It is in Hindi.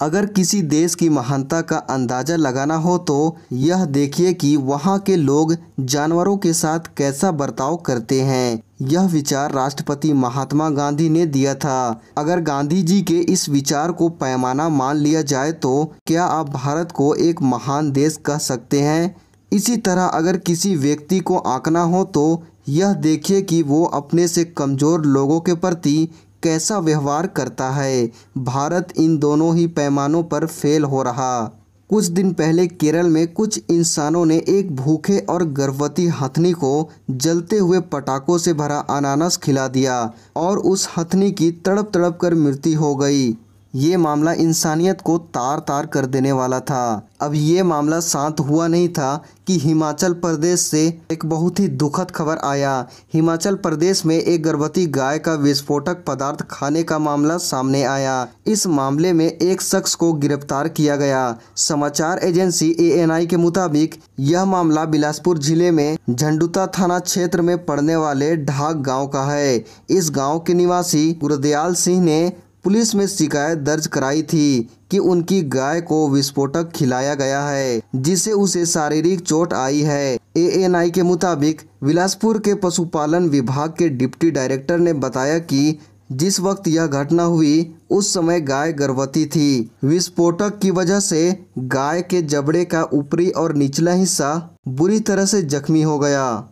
अगर किसी देश की महानता का अंदाज़ा लगाना हो तो यह देखिए कि वहाँ के लोग जानवरों के साथ कैसा बर्ताव करते हैं। यह विचार राष्ट्रपति महात्मा गांधी ने दिया था। अगर गांधी जी के इस विचार को पैमाना मान लिया जाए तो क्या आप भारत को एक महान देश कह सकते हैं? इसी तरह अगर किसी व्यक्ति को आंकना हो तो यह देखिए कि वो अपने से कमज़ोर लोगों के प्रति कैसा व्यवहार करता है? भारत इन दोनों ही पैमानों पर फेल हो रहा। कुछ दिन पहले केरल में कुछ इंसानों ने एक भूखे और गर्भवती हथनी को जलते हुए पटाखों से भरा अनानास खिला दिया और उस हथनी की तड़प तड़प कर मृत्यु हो गई। ये मामला इंसानियत को तार तार कर देने वाला था। अब ये मामला शांत हुआ नहीं था कि हिमाचल प्रदेश से एक बहुत ही दुखद खबर आया। हिमाचल प्रदेश में एक गर्भवती गाय का विस्फोटक पदार्थ खाने का मामला सामने आया। इस मामले में एक शख्स को गिरफ़्तार किया गया। समाचार एजेंसी एएनआई के मुताबिक, यह मामला बिलासपुर ज़िले में झंडुता थाना क्षेत्र में पड़ने वाले ढाक गाँव का है। इस गाँव के निवासी गुरदयाल सिंह ने पुलिस में शिकायत दर्ज कराई थी कि उनकी गाय को विस्फोटक खिलाया गया है, जिससे उसे शारीरिक चोट आई है। एएनआई के मुताबिक, बिलासपुर के पशुपालन विभाग के डिप्टी डायरेक्टर ने बताया कि जिस वक्त यह घटना हुई, उस समय गाय गर्भवती थी। विस्फोटक की वजह से गाय के जबड़े का ऊपरी और निचला हिस्सा बुरी तरह से जख्मी हो गया।